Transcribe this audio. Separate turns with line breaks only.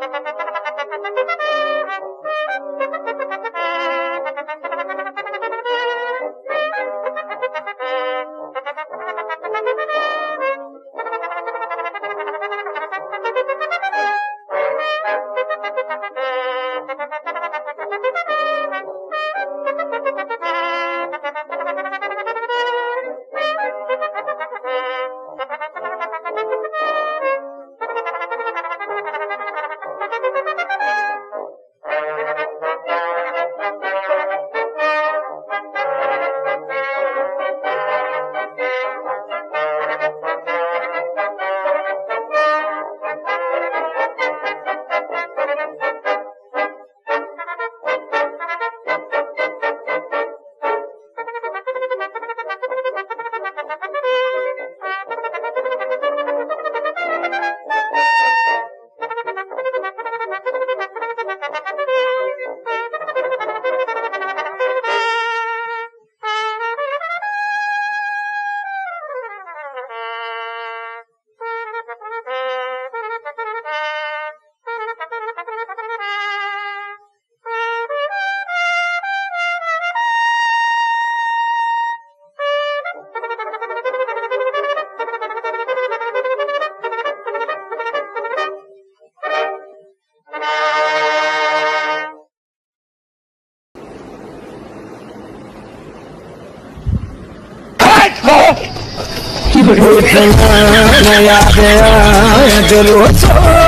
thank you नया गया दिल